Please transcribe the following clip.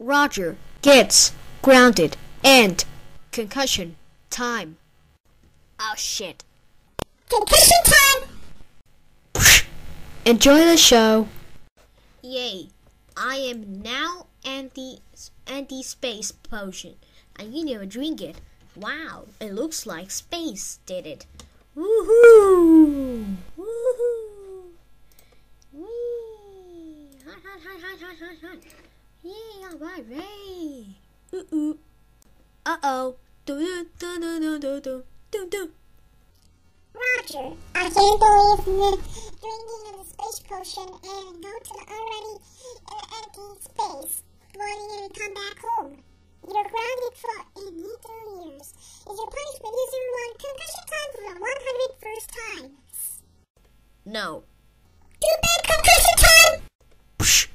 Roger gets grounded and concussion time. Oh shit. Concussion time! Enjoy the show. Yay! I am now anti anti space potion, and you never drink it. Wow! It looks like space did it. Woohoo! Woohoo! Whee! Hot, hot, hot, hot, hot, hot, hot. Yeah, alright, Ray. Ooh ooh. Uh oh. Do do do do do do do do. Roger, I can't believe drinking of the space potion and go to the already uh, empty space. Wanting you to come back home. You're grounded for 18 years. Is your punishment using one concussion time for the 101st time. No. Too bad concussion time! Psh.